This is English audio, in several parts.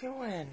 doing?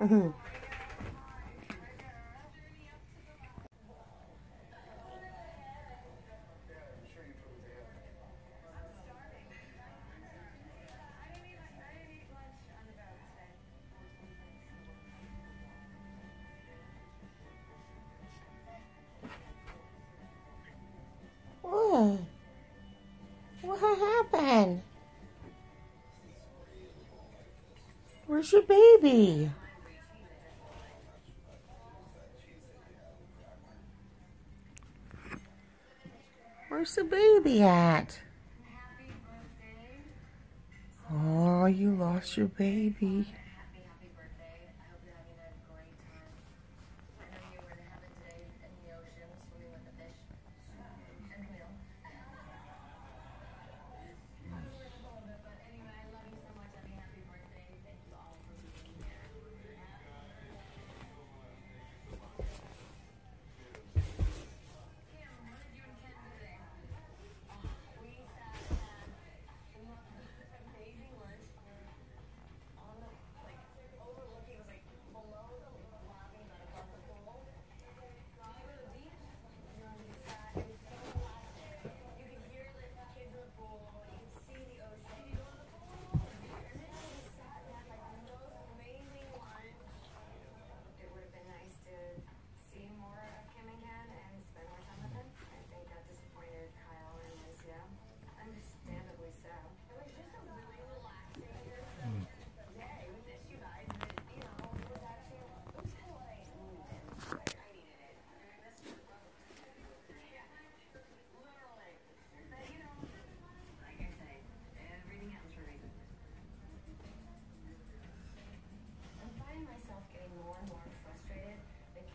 Mm-hmm. What? What happened? Where's your baby? Where's the baby at? Oh, you lost your baby.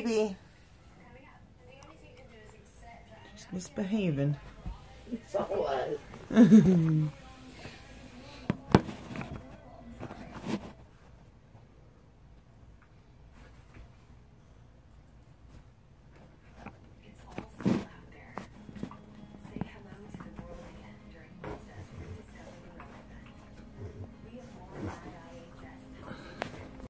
baby. Just misbehaving.